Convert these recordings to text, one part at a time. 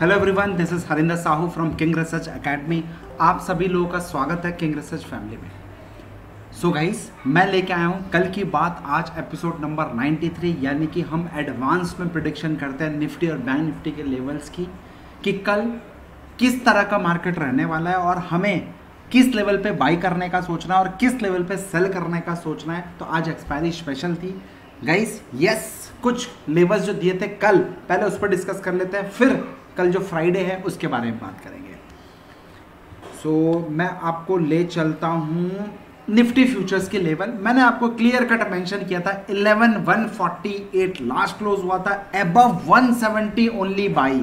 Hello everyone this is Harinder Sahu from King Research Academy आप सभी लोगों का स्वागत है किंग रिसर्च फैमिली में। सो so गाइस मैं लेके आया हूँ कल की बात आज एपिसोड नंबर 93 यानी कि हम एडवांस में प्रिडिक्शन करते हैं निफ्टी और बैंक निफ्टी के लेवल्स की कि कल किस तरह का मार्केट रहने वाला है और हमें किस लेवल पे बाई करने का सोचना है और किस लेवल पे सेल करने का सोचना है। तो आज एक्सपायरी स्पेशल थी। गाइस यस yes, कुछ लेवल्स जो दिए थे कल पहले उस पर डिस्कस कर लेते हैं फिर कल जो फ्राइडे है उसके बारे में बात करेंगे। सो so, मैं आपको ले चलता हूँ निफ्टी फ्यूचर्स के लेवल मैंने आपको क्लियर कट मेंशन किया था 11148 लास्ट क्लोज हुआ था एबव 170 ओनली बाई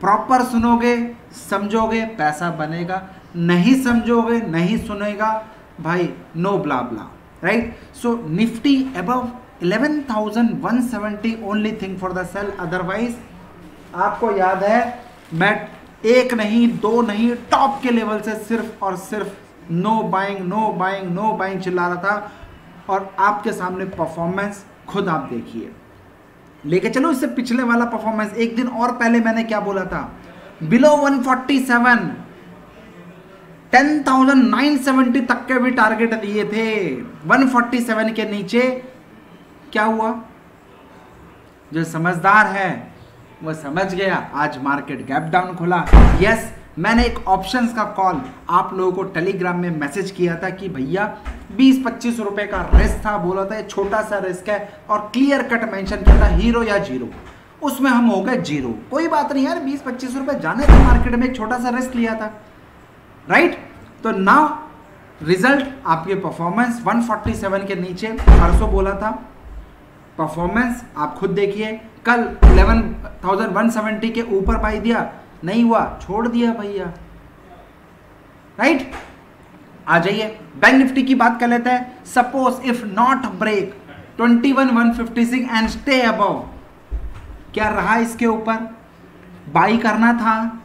प्रॉपर सुनोगे समझोगे पैसा बनेगा। नहीं समझोगे नहीं सुनेगा भाई no bla bla right so Nifty above 11,170 only thing for the sell otherwise आपको याद है मैं एक नहीं दो नहीं टॉप के लेवल से सिर्फ़ और सिर्फ़ no buying no buying no buying चिल्ला रहा था। और आपके सामने परफॉर्मेंस खुद आप देखिए। लेके चलो इससे पिछले वाला परफॉर्मेंस एक दिन और पहले मैंने क्या बोला था? बिलो 147 10,970 तक के भी टारगेट दिए थे। 147 के नीचे क्या हुआ? जो समझदार है वो समझ गया। आज मार्केट गैप डाउन खुला। यस मैंने एक ऑप्शंस का कॉल आप लोगों को टेलीग्राम में मैसेज किया था कि भैया 20-25 रुपए का रिस्क था, बोला था, ये छोटा सा रिस्क है और क्लियर कट मेंशन किया था हीरो या ज़ीरो उसमें हम हो गए ज़ीरो कोई बात नहीं यार 20-25 रुपए जाने थे मार्केट में, एक छोटा सा रिस्क लिया था। राइट तो नाउ रिज़ल्ट आपके परफॉर्मेंस 147 के नीचे। परसों बोला था परफॉर्मेंस आप खुद देखिए। कल 11,170 के ऊपर पाई दिया नहीं हुआ छोड़ दिया भैया। राइट आ जाइए। बैंक निफ्टी की बात कर लेते हैं। Suppose if not break 21,156 and stay above क्या रहा इसके ऊपर? बाई करना था।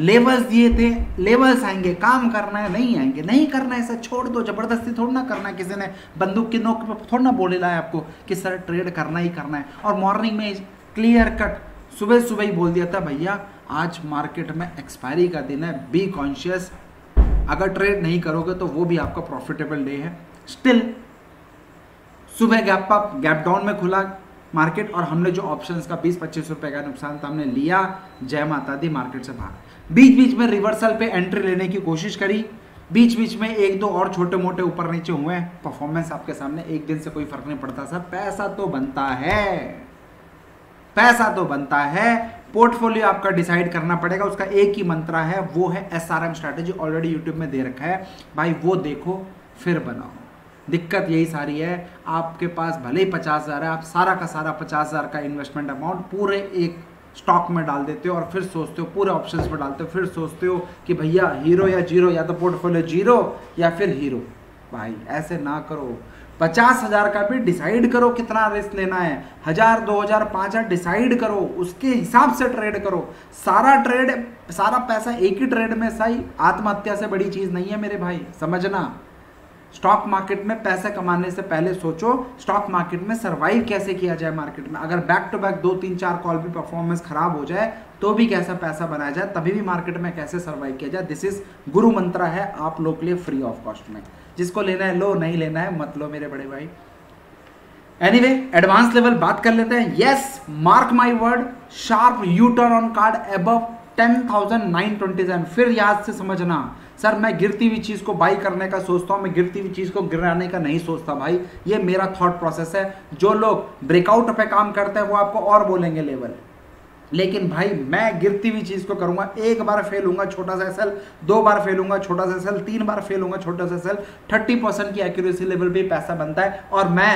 लेवल्स दिए थे लेवल्स आएँगे, काम करना है, नहीं आएँगे। नहीं करना है, ऐसा छोड़ दो, ज़बरदस्ती थोड़ा ना करना है किसी ने, बंदूक की नोक पर थोड़ा ना बोले है आपको कि, सर, ट्रेड करना ही करना है। और मॉर्निंग में क्लियर कट सुबह सुबह ही बोल दिया था, भैया, आज मार्केट में एक्सपायरी का दिन है बी कॉन्शियस अगर ट्रेड नहीं करोगे तो वो भी आपका प्रॉफिटेबल डे है। स्टिल सुबह गैप अप गैप डाउन में खुला मार्केट और हमने जो ऑप्शंस का 20-25 रुपए का नुकसान था हमने लिया। जय माता दी मार्केट से बाहर। बीच बीच में रिवर्सल पे एंट्री लेने की कोशिश करी। बीच बीच में एक दो और छोटे मोटे ऊपर नीचे हुए परफॉर्मेंस आपके सामने एक दिन से कोई फ़र्क नहीं पड़ता सर। पैसा तो बनता है। पैसा तो बनता है। पोर्टफोलियो आपका डिसाइड करना पड़ेगा। उसका एक ही मंत्रा है। वो है S R M strategy already YouTube में दे रखा है। भाई वो देखो, फिर बनाओ। दिक्कत यही सारी है। आपके पास भले ही पचास हज़ार है, आप सारा का सारा पचास हज़ार का इन्वेस्टमेंट अमाउंट पूरे एक स्टॉक में डाल देते हो और फिर सोचते हो, पूरे ऑप्शंस में डालते हो, फिर सोचते हो कि भैया हीरो या ज़ीरो या तो पोर्टफोलियो ज़ीरो या फिर हीरो भाई, ऐसे ना करो। पचास हज़ार का भी डिसाइड करो कितना रिस्क लेना है। हज़ार, दो हज़ार, पाँच हज़ार डिसाइड करो, उसके हिसाब से ट्रेड करो। सारा ट्रेड सारा पैसा एक ही ट्रेड में, सही? आत्महत्या से बड़ी चीज़ नहीं है मेरे भाई, समझना। स्टॉक मार्केट में पैसे कमाने से पहले सोचो, स्टॉक मार्केट में सर्वाइव कैसे किया जाए मार्केट में? अगर बैक टू बैक दो, तीन, चार कॉल भी परफॉर्मेंस खराब हो जाए तो भी कैसा पैसा बनाया जाए, तभी भी मार्केट में कैसे सर्वाइव किया जाए? दिस इज़ गुरु मंत्रा है आप लोग के लिए फ्री ऑफ़ कॉस्ट में। जिसको लेना है लो, नहीं लेना है मत लो मेरे बड़े भाई। एनीवे एडवांस लेवल बात कर लेते हैं। Yes mark my word sharp U turn on card above ten thousand nine twenty seven फिर याद से समझना। सर, मैं गिरती हुई चीज़ को बाई करने का सोचता हूँ, मैं गिरती हुई चीज़ को गिराने का नहीं सोचता भाई। ये मेरा थॉट प्रोसेस है। जो लोग ब्रेकआउट पे काम करते हैं, वो आपको और बोलेंगे लेवल लेकिन भाई, मैं गिरती हुई चीज़ को करूँगा, एक बार फेल हूँ छोटा सा सेल दो बार फेल हूँ छोटा सा सेल तीन बार फेल हूँ छोटा सा सेल थर्टी परसेंट की एक्यूरेसी लेवल पे पैसा बनता है और मैं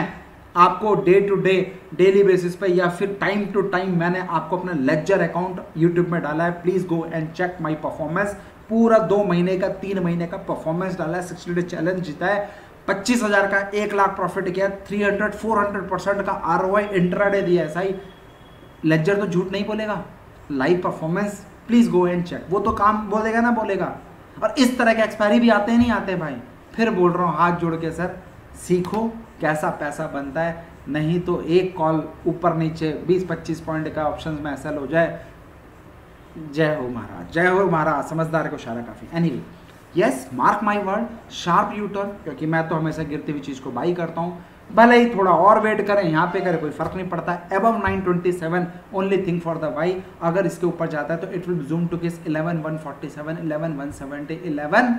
आपको day to day daily basis पे या फिर टाइम टू टाइम मैंने आपको अपना लेक्चर अकाउंट यूट्यूब में डाला है। Please go and check my performance पूरा दो महीने का, तीन महीने का परफॉर्मेंस डाला है सिक्सटी डे चैलेंज जीता है। पच्चीस हज़ार का एक लाख प्रॉफिट किया three hundred four hundred percent का आर ओ आई इंट्राडे दिया है सही लेक्चर तो झूठ नहीं बोलेगा। Live performance please go and check वो तो काम बोलेगा ना, बोलेगा। और इस तरह के एक्सपायरी भी आते नहीं आते भाई। फिर बोल रहा हूँ, हाथ जोड़ के, सर, सीखो कैसा पैसा बनता है। नहीं तो एक कॉल ऊपर नीचे 20-25 पॉइंट का ऑप्शंस में एसएल हो जाए। जय हो महाराज, जय हो महाराज, समझदार को सारा काफ़ी। Any yes mark my word sharp U turn क्योंकि मैं तो हमेशा गिरती हुई चीज़ को बाई करता हूँ। भले ही थोड़ा और वेट करें, यहाँ पे करें कोई फ़र्क नहीं पड़ता above 927 only thing for the why अगर इसके ऊपर जाता है तो इट विल जूम टू किस? 11 147 11 170 11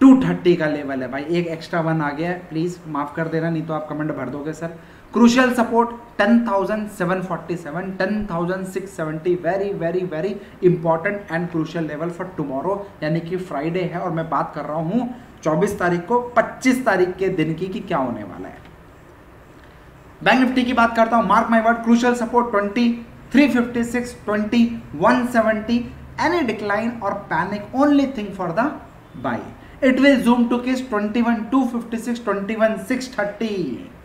230 का लेवल है भाई। एक एक्स्ट्रा वन आ गया है प्लीज़ माफ़ कर देना, नहीं तो आप कमेंट भर दोगे sir crucial support 10,747 10,670 very very very important and crucial level for tomorrow यानी कि फ्राइडे है और मैं बात कर रहा हूँ 24 तारीख को 25 तारीख के दिन की कि क्या होने वाला है। बैंक निफ्टी की बात करता हूँ mark my word crucial support 20 356 20 170 any decline और panic only thing for the buy it will zoom to kiss 21 256 21 630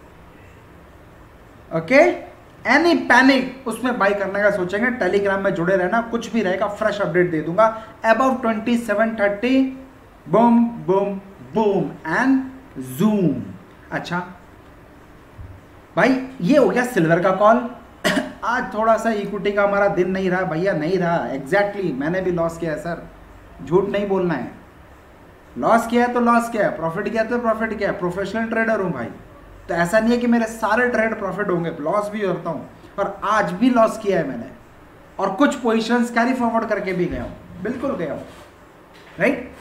okay any panic उसमें बाई करने का सोचेंगे टेलीग्राम में जुड़े रहना कुछ भी रहेगा फ्रेश अपडेट दे दूँगा। Above twenty seven thirty boom boom boom and zoom अच्छा। भाई ये हो गया सिल्वर का कॉल आज थोड़ा सा इक्विटी का हमारा दिन नहीं रहा भैया नहीं रहा। एग्जैक्टली exactly, मैंने भी लॉस किया है सर झूठ नहीं बोलना है। लॉस किया है तो लॉस किया है प्रॉफिट किया तो प्रॉफिट किया है। प्रोफेशनल ट्रेडर हूँ भाई। तो ऐसा नहीं है कि मेरे सारे ट्रेड प्रॉफिट होंगे। लॉस भी करता हूँ और आज भी लॉस किया है मैंने। और कुछ पोजिशन कैरी फॉरवर्ड करके भी गया हूँ। बिल्कुल गया हूँ। राइट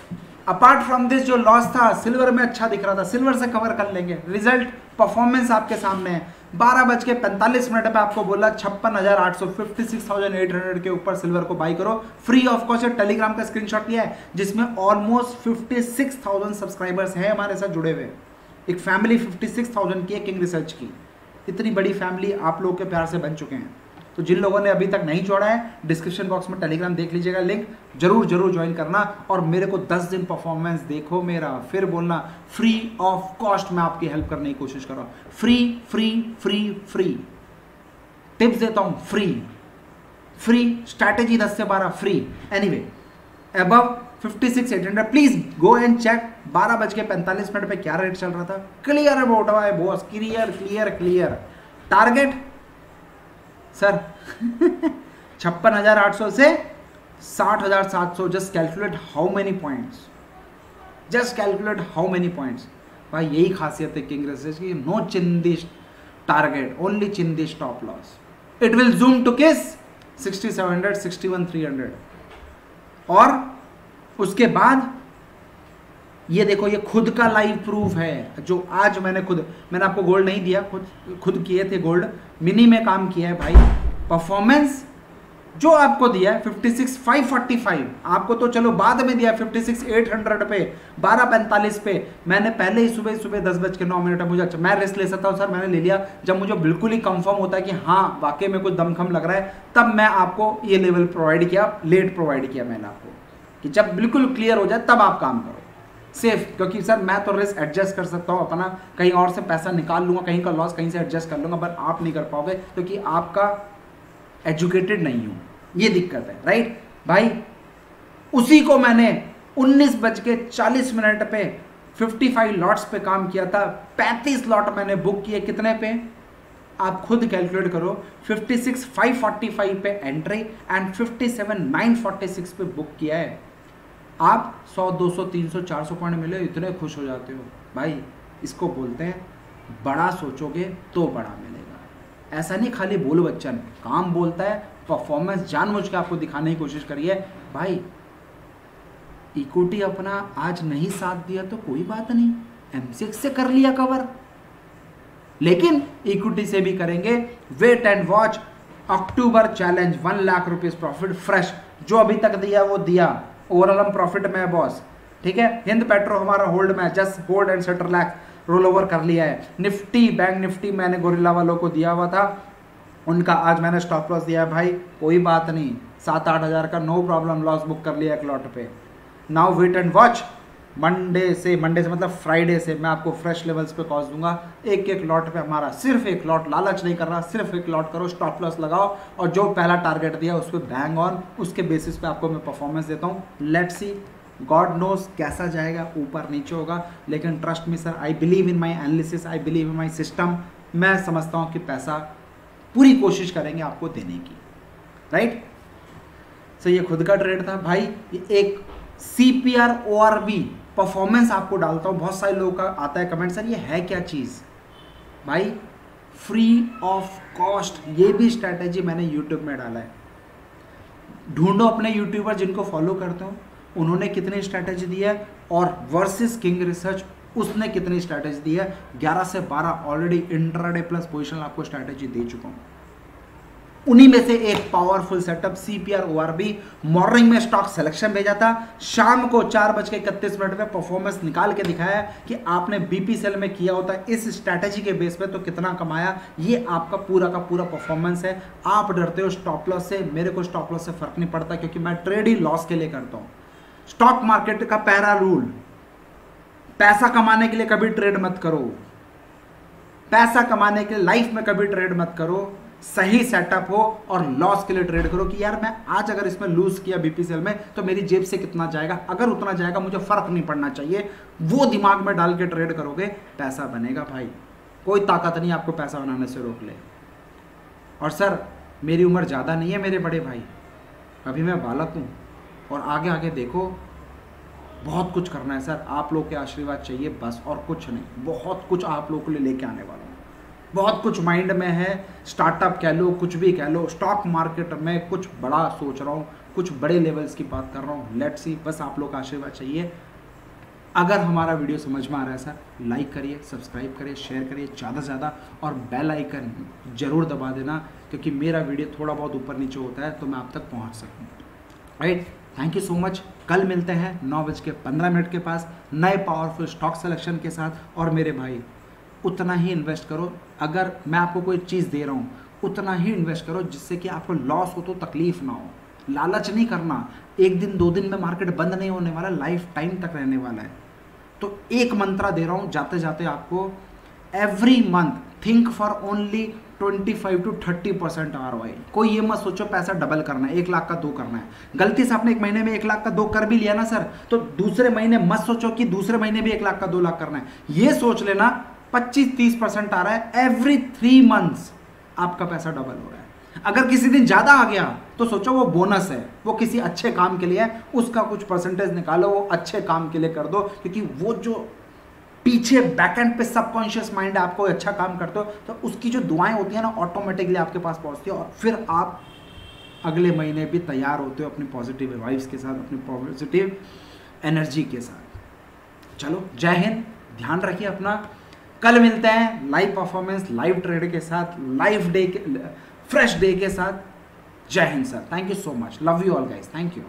अपार्ट फ्रॉम दिस जो लॉस था सिल्वर में अच्छा दिख रहा था। सिल्वर से कवर कर लेंगे। रिज़ल्ट परफॉर्मेंस आपके सामने है। बारह बज के पैंतालीस मिनट पे आपको बोला, छप्पन हज़ार आठ सौ fifty six thousand eight hundred के ऊपर सिल्वर को बाई करो। फ्री ऑफ़ कॉस्ट टेलीग्राम का स्क्रीनशॉट लिया है, जिसमें almost fifty six thousand subscribers हैं हमारे साथ जुड़े हुए। एक फैमिली 56,000 की है किंग रिसर्च की। इतनी बड़ी फैमिली आप लोगों के प्यार से बन चुके हैं। तो जिन लोगों ने अभी तक नहीं जोड़ा है डिस्क्रिप्शन बॉक्स में टेलीग्राम देख लीजिएगा लिंक ज़रूर ज़रूर ज्वाइन करना और मेरे को 10 दिन परफॉर्मेंस देखो मेरा फिर बोलना फ्री ऑफ़ कॉस्ट मैं आपकी हेल्प करने की कोशिश कर रहा हूँ। Free free free free tips देता हूँ फ्री फ्री स्ट्रैटेजी 10 से 12 free anyway above fifty six eight hundred please go and check बारह बज के पैंतालीस मिनट पे क्या रेट चल रहा था। क्लियर अबाउट है boss clear clear clear target sir छप्पन हज़ार आठ सौ से साठ हज़ार सात सौ। Just calculate how many points just calculate how many points भाई, यही खासियत है किंग रेसेस की। नो चिंदिश target only चिंदिश top loss it will zoom to kiss sixty seven hundred sixty one three hundred और उसके बाद ये देखो ये खुद का लाइव प्रूफ है जो आज मैंने खुद मैंने आपको गोल्ड नहीं दिया खुद खुद किए थे गोल्ड मिनी में काम किया है भाई। परफॉर्मेंस जो आपको दिया है 56,545 आपको तो चलो बाद में दिया 56,800 पे 12:45 पे। मैंने पहले ही सुबह सुबह दस बज के नौ मिनट में मुझे अच्छा मैं रेस्ट ले सकता हूँ सर मैंने ले लिया। जब मुझे बिल्कुल ही कंफर्म होता है कि हाँ वाकई में कुछ दमखम लग रहा है तब मैं आपको ये लेवल प्रोवाइड किया लेट प्रोवाइड किया मैंने आपको। कि जब बिल्कुल क्लियर हो जाए, तब आप काम करो। सेफ़ क्योंकि सर, मैं तो रिस्क एडजस्ट कर सकता हूँ, अपना कहीं और से पैसा निकाल लूँगा, कहीं का लॉस कहीं से एडजस्ट कर लूँगा पर आप नहीं कर पाओगे, क्योंकि तो आपका एजुकेटेड नहीं हूँ। ये दिक्कत है राइट भाई, उसी को मैंने उन्नीस बज के चालीस मिनट पे 55 लॉट्स पे काम किया था 35 लॉट मैंने बुक किए, कितने पे? आप खुद कैलकुलेट करो 56 545 पे एंट्री एंड 57 946 पे बुक किया है। आप 100 200 300 400 पॉइंट मिले, इतने खुश हो जाते हो। भाई, इसको बोलते हैं, बड़ा सोचोगे तो बड़ा मिलेगा। ऐसा नहीं, खाली बोलो बच्चन। काम बोलता है परफॉर्मेंस जानबूझ के आपको दिखाने की कोशिश करिए। भाई इक्विटी अपना आज नहीं साथ दिया तो कोई बात नहीं। एमसीएक्स से कर लिया कवर लेकिन इक्विटी से भी करेंगे। Wait and watch October challenge one lakh rupees profit fresh जो अभी तक दिया, वो दिया। ओवरऑल हम प्रॉफिट में है बॉस ठीक है? हिंद पेट्रो हमारा होल्ड में जस्ट होल्ड एंड सेटर लैक रोल ओवर कर लिया है. निफ्टी बैंक निफ्टी मैंने गोरिल्ला वालों को दिया हुआ था. उनका आज मैंने स्टॉप लॉस दिया है भाई. कोई बात नहीं. सात आठ हज़ार का नो प्रॉब्लम लॉस बुक कर लिया एक लॉट पे. Now wait and watch Monday से मंडे से मतलब फ्राइडे से मैं आपको फ्रेश लेवल्स पे कॉस्ट दूँगा। एक एक लॉट पे हमारा सिर्फ़ एक लॉट लालच नहीं कर रहा सिर्फ़ एक लॉट करो स्टॉप लॉस लगाओ। और जो पहला टारगेट दिया उस पर बैंग ऑन उसके बेसिस पे आपको मैं परफॉर्मेंस देता हूँ। लेट सी गॉड नोस कैसा जाएगा, ऊपर नीचे होगा। लेकिन trust me sir I believe in my analysis I believe in my system मैं समझता हूँ कि पैसा पूरी कोशिश करेंगे आपको देने की। राइट तो ये खुद का ट्रेड था। भाई, ये एक C P R O R B performance आपको डालता हूँ, बहुत सारे लोगों का आता है कमेंट सर, ये है क्या चीज़? भाई फ्री ऑफ़ कॉस्ट ये भी स्ट्रैटेजी मैंने यूट्यूब में डाला है। ढूंढो अपने यूट्यूबर जिनको फॉलो करते हो, उन्होंने कितनी स्ट्रैटेजी दी है और वर्सेस किंग रिसर्च उसने कितनी स्ट्रैटेजी दी है। 11 से 12 ऑलरेडी इंट्राडे प्लस पोजिशन आपको स्ट्रैटेजी दे चुका हूँ। उन्हीं में से एक powerful setup CPR ORB morning में स्टॉक सिलेक्शन भेजा था। शाम को चार बज के इकतीस मिनट में परफॉर्मेंस निकाल के दिखाया कि आपने बीपी सेल में किया होता इस स्ट्रैटेजी के बेस पे तो कितना कमाया, ये आपका पूरा का पूरा परफॉर्मेंस है। आप डरते हो स्टॉप लॉस से, मेरे को स्टॉप लॉस से फ़र्क नहीं पड़ता क्योंकि मैं ट्रेड ही लॉस के लिए करता हूँ। स्टॉक मार्केट का पहला रूल पैसा कमाने के लिए कभी ट्रेड मत करो। पैसा कमाने के लिए लाइफ में कभी ट्रेड मत करो। सही सेटअप हो और लॉस के लिए ट्रेड करो कि यार मैं आज अगर इसमें लूज किया बीपीसीएल में तो मेरी जेब से कितना जाएगा? अगर उतना जाएगा, मुझे फ़र्क नहीं पड़ना चाहिए। वो दिमाग में डाल के ट्रेड करोगे, पैसा बनेगा भाई। कोई ताकत नहीं आपको पैसा बनाने से रोक ले। और सर मेरी उम्र ज़्यादा नहीं है मेरे बड़े भाई। अभी मैं बालक हूँ और आगे आगे देखो, बहुत कुछ करना है सर आप लोग के आशीर्वाद चाहिए, बस और कुछ नहीं। बहुत कुछ आप लोग के लिए लेके आने वाला बहुत कुछ माइंड में है स्टार्टअप कह लो, कुछ भी कह लो स्टॉक मार्केट में कुछ बड़ा सोच रहा हूँ, कुछ बड़े लेवल्स की बात कर रहा हूँ लेट्स सी बस आप लोग का आशीर्वाद चाहिए। अगर हमारा वीडियो समझ में आ रहा है सर लाइक करिए सब्सक्राइब करिए शेयर करिए, ज़्यादा से ज़्यादा, और बेल आइकन ज़रूर दबा देना, क्योंकि मेरा वीडियो थोड़ा बहुत ऊपर नीचे होता है तो मैं आप तक पहुँच सकूँ। Right thank you so much कल मिलते हैं नौ बज के पंद्रह मिनट के पास, नए पावरफुल स्टॉक सिलेक्शन के साथ, और मेरे भाई उतना ही इन्वेस्ट करो। अगर मैं आपको कोई चीज़ दे रहा हूँ, उतना ही इन्वेस्ट करो जिससे कि आपको लॉस हो तो तकलीफ़ ना हो। लालच नहीं करना। एक दिन, दो दिन में मार्केट बंद नहीं होने वाला लाइफ टाइम तक रहने वाला है। तो एक मंत्रा दे रहा हूँ जाते जाते आपको every month think for only 25 to 30 percent are कोई ये मत सोचो, पैसा डबल करना है, एक लाख का दो करना है। गलती से आपने एक महीने में एक लाख का दो कर भी लिया ना सर तो दूसरे महीने मत सोचो कि दूसरे महीने भी एक लाख का दो लाख करना है। ये सोच लेना 25-30 परसेंट आ रहा है एवरी थ्री मंथ्स आपका पैसा डबल हो रहा है। अगर किसी दिन ज़्यादा आ गया तो सोचो वो बोनस है, वो किसी अच्छे काम के लिए है, उसका कुछ परसेंटेज निकालो, वो अच्छे काम के लिए कर दो, क्योंकि वो जो पीछे बैकएंड पे सबकॉन्शियस माइंड आपको अच्छा काम करते हो तो उसकी जो दुआएँ होती हैं ना ऑटोमेटिकली आपके पास पहुँचती है, और फिर आप अगले महीने भी तैयार होते हो अपनी पॉजिटिव वाइब्स के साथ, अपनी पॉजिटिव एनर्जी के साथ। चलो, जय हिंद, ध्यान रखिए अपना। कल मिलते हैं लाइव परफॉर्मेंस लाइव ट्रेड के साथ लाइव डे के फ्रेश डे के साथ। जय Hind sir thank you so much love you all guys thank you